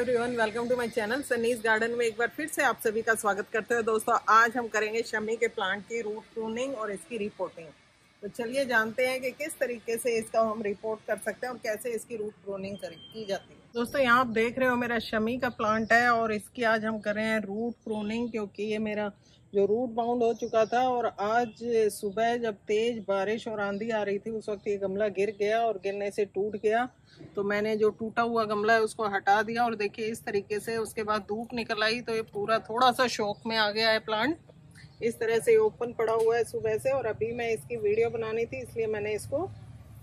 Everyone welcome to my channel Sunny's garden में एक बार फिर से आप सभी का स्वागत करते हैं। दोस्तों, आज हम करेंगे शमी के प्लांट की रूट प्रूनिंग और इसकी रिपोर्टिंग तो चलिए जानते हैं कि किस तरीके से इसका हम रिपोर्ट कर सकते हैं और कैसे इसकी रूट प्रूनिंग की जाती है। दोस्तों, यहाँ आप देख रहे हो मेरा शमी का प्लांट है और इसकी आज हम कर रहे हैं रूट प्रूनिंग क्योंकि ये मेरा जो रूट बाउंड हो चुका था और आज सुबह जब तेज बारिश और आंधी आ रही थी, उस वक्त ये गमला गिर गया और गिरने से टूट गया। तो मैंने जो टूटा हुआ गमला है, उसको हटा दिया और देखिए इस तरीके से उसके बाद धूप निकल आई। तो ये पूरा थोड़ा सा शौक में आ गया है प्लांट इस तरह से ओपन पड़ा हुआ है सुबह से और अभी मैं इसकी वीडियो बनानी थी, इसलिए मैंने इसको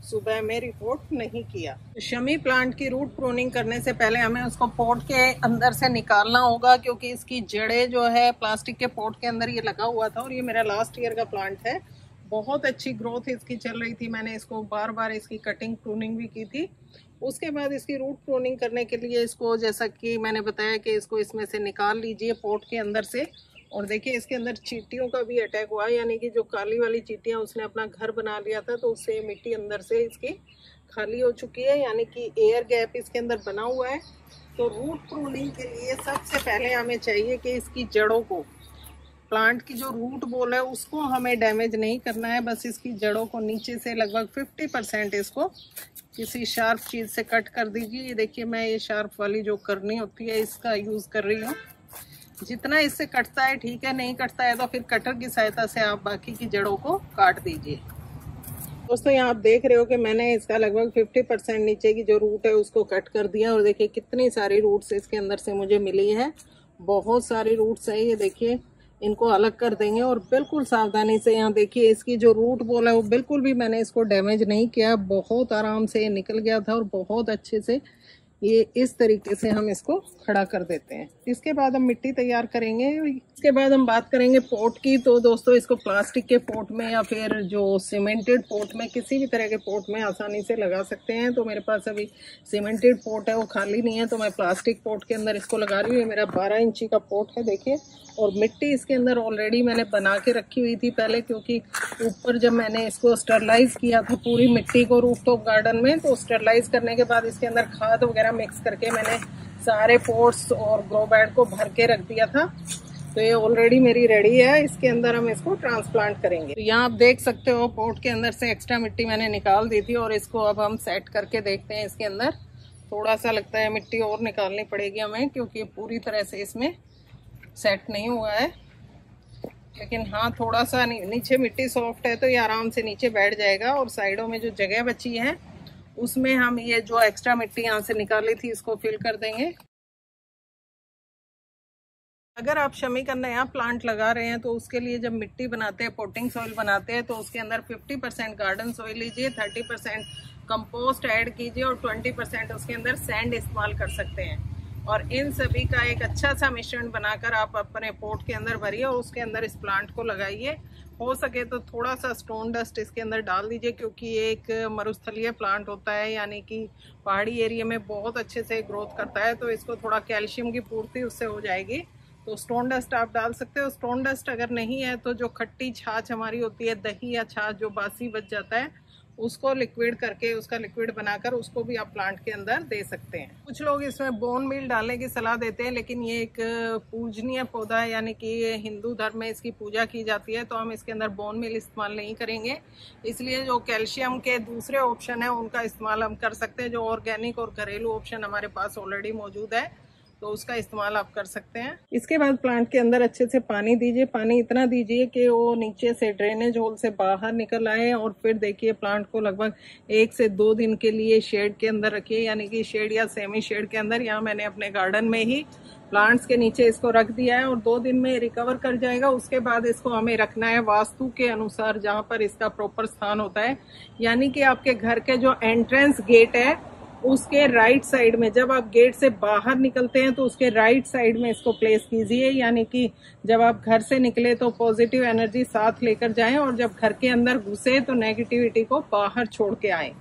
सुबह में रिपोर्ट नहीं किया। शमी प्लांट की रूट प्रोनिंग करने से पहले हमें उसको पोर्ट के अंदर से निकालना होगा, क्योंकि इसकी जड़ें जो है प्लास्टिक के पोर्ट के अंदर ये लगा हुआ था और ये मेरा लास्ट ईयर का प्लांट है। बहुत अच्छी ग्रोथ इसकी चल रही थी। मैंने इसको बार बार इसकी कटिंग प्रूनिंग भी की थी। उसके बाद इसकी रूट प्रूनिंग करने के लिए इसको जैसा कि मैंने बताया कि इसको इसमें से निकाल लीजिए पोर्ट के अंदर से। और देखिए, इसके अंदर चीटियों का भी अटैक हुआ, यानी कि जो काली वाली चीटियाँ उसने अपना घर बना लिया था तो उससे मिट्टी अंदर से इसकी खाली हो चुकी है, यानी कि एयर गैप इसके अंदर बना हुआ है। तो रूट प्रूनिंग के लिए सबसे पहले हमें चाहिए कि इसकी जड़ों को प्लांट की जो रूट बोल है, उसको हमें डैमेज नहीं करना है, बस इसकी जड़ों को नीचे से लगभग 50 परसेंट इसको किसी शार्प चीज़ से कट कर दीजिए। ये देखिए, मैं ये शार्प वाली जो करनी होती है, इसका यूज़ कर रही हूँ। जितना इससे कटता है, ठीक है, नहीं कटता है तो फिर कटर की सहायता से आप बाकी की जड़ों को काट दीजिए। दोस्तों, यहाँ आप देख रहे हो कि मैंने इसका लगभग 50 परसेंट नीचे की जो रूट है, उसको कट कर दिया और देखिए कितनी सारी रूट्स इसके अंदर से मुझे मिली है। बहुत सारी रूट्स है ये, देखिए, इनको अलग कर देंगे और बिल्कुल सावधानी से यहाँ देखिए, इसकी जो रूट बोला है, वो बिल्कुल भी मैंने इसको डैमेज नहीं किया। बहुत आराम से निकल गया था और बहुत अच्छे से ये इस तरीके से हम इसको खड़ा कर देते हैं। इसके बाद हम मिट्टी तैयार करेंगे। इसके बाद हम बात करेंगे पोट की। तो दोस्तों, इसको प्लास्टिक के पोट में या फिर जो सीमेंटेड पोट में किसी भी तरह के पोट में आसानी से लगा सकते हैं। तो मेरे पास अभी सीमेंटेड पोट है, वो खाली नहीं है। तो मैं प्लास्टिक पोट के अंदर इसको लगा रही हूँ। ये मेरा बारह इंची का पोट है, देखिए। और मिट्टी इसके अंदर ऑलरेडी मैंने बना के रखी हुई थी पहले, क्योंकि ऊपर जब मैंने इसको स्टरलाइज किया था पूरी मिट्टी को रूफ टॉप गार्डन में तो स्टरलाइज करने के बाद इसके अंदर खाद वगैरह मिक्स करके मैंने सारे पोर्ट्स और ग्रो बैड को भर के रख दिया था। तो ये ऑलरेडी मेरी रेडी है। इसके अंदर हम इसको ट्रांसप्लांट करेंगे। तो यहाँ आप देख सकते हो पोर्ट के अंदर से एक्स्ट्रा मिट्टी मैंने निकाल दी थी और इसको अब हम सेट करके देखते हैं इसके अंदर। थोड़ा सा लगता है मिट्टी और निकालनी पड़ेगी हमें, क्योंकि पूरी तरह से इसमें सेट नहीं हुआ है। लेकिन हाँ थोड़ा सा नीचे मिट्टी सॉफ्ट है तो ये आराम से नीचे बैठ जाएगा और साइडों में जो जगह बची है उसमें हम ये जो एक्स्ट्रा मिट्टी यहाँ से निकाली थी, इसको फिल कर देंगे। अगर आप शमी का नया प्लांट लगा रहे हैं तो उसके लिए जब मिट्टी बनाते हैं पोटिंग सॉइल बनाते हैं तो उसके अंदर 50 परसेंट गार्डन सॉइल लीजिए 30 परसेंट कम्पोस्ट ऐड कीजिए और 20 परसेंट उसके अंदर सैंड इस्तेमाल कर सकते हैं। और इन सभी का एक अच्छा सा मिश्रण बनाकर आप अपने पोर्ट के अंदर भरिए और उसके अंदर इस प्लांट को लगाइए। हो सके तो थोड़ा सा स्टोन डस्ट इसके अंदर डाल दीजिए, क्योंकि ये एक मरुस्थलीय प्लांट होता है, यानी कि पहाड़ी एरिया में बहुत अच्छे से ग्रोथ करता है तो इसको थोड़ा कैल्शियम की पूर्ति उससे हो जाएगी। तो स्टोन डस्ट आप डाल सकते हो। स्टोन डस्ट अगर नहीं है तो जो खट्टी छाछ हमारी होती है, दही या छाछ जो बासी बच जाता है उसको लिक्विड करके, उसका लिक्विड बनाकर उसको भी आप प्लांट के अंदर दे सकते हैं। कुछ लोग इसमें बोन मिल डालने की सलाह देते हैं, लेकिन ये एक पूजनीय पौधा है, यानी कि हिंदू धर्म में इसकी पूजा की जाती है तो हम इसके अंदर बोन मिल इस्तेमाल नहीं करेंगे। इसलिए जो कैल्शियम के दूसरे ऑप्शन है, उनका इस्तेमाल हम कर सकते हैं। जो ऑर्गेनिक और घरेलू ऑप्शन हमारे पास ऑलरेडी मौजूद है तो उसका इस्तेमाल आप कर सकते हैं। इसके बाद प्लांट के अंदर अच्छे से पानी दीजिए। पानी इतना दीजिए कि वो नीचे से ड्रेनेज होल से बाहर निकल आए और फिर देखिए प्लांट को लगभग एक से दो दिन के लिए शेड के अंदर रखिए। यानी कि शेड या सेमी शेड के अंदर यहाँ मैंने अपने गार्डन में ही प्लांट्स के नीचे इसको रख दिया है और दो दिन में रिकवर कर जाएगा। उसके बाद इसको हमें रखना है वास्तु के अनुसार जहाँ पर इसका प्रॉपर स्थान होता है। यानी कि आपके घर के जो एंट्रेंस गेट है उसके राइट साइड में, जब आप गेट से बाहर निकलते हैं तो उसके राइट साइड में इसको प्लेस कीजिए। यानी कि जब आप घर से निकले तो पॉजिटिव एनर्जी साथ लेकर जाएँ और जब घर के अंदर घुसे तो नेगेटिविटी को बाहर छोड़ के आए।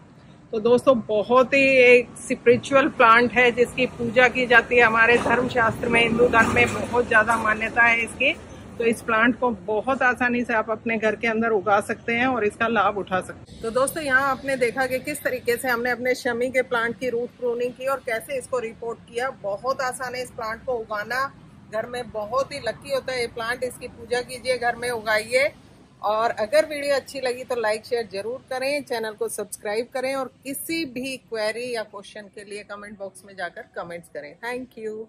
तो दोस्तों, बहुत ही एक स्पिरिचुअल प्लांट है, जिसकी पूजा की जाती है। हमारे धर्म शास्त्र में, हिंदू धर्म में बहुत ज़्यादा मान्यता है इसकी। तो इस प्लांट को बहुत आसानी से आप अपने घर के अंदर उगा सकते हैं और इसका लाभ उठा सकते हैं। तो दोस्तों, यहाँ आपने देखा कि किस तरीके से हमने अपने शमी के प्लांट की रूट प्रूनिंग की और कैसे इसको रिपोर्ट किया। बहुत आसान है इस प्लांट को उगाना। घर में बहुत ही लकी होता है ये प्लांट इसकी पूजा कीजिए, घर में उगाइए। और अगर वीडियो अच्छी लगी तो लाइक शेयर ज़रूर करें। चैनल को सब्सक्राइब करें और किसी भी क्वेरी या क्वेश्चन के लिए कमेंट बॉक्स में जाकर कमेंट्स करें। Thank you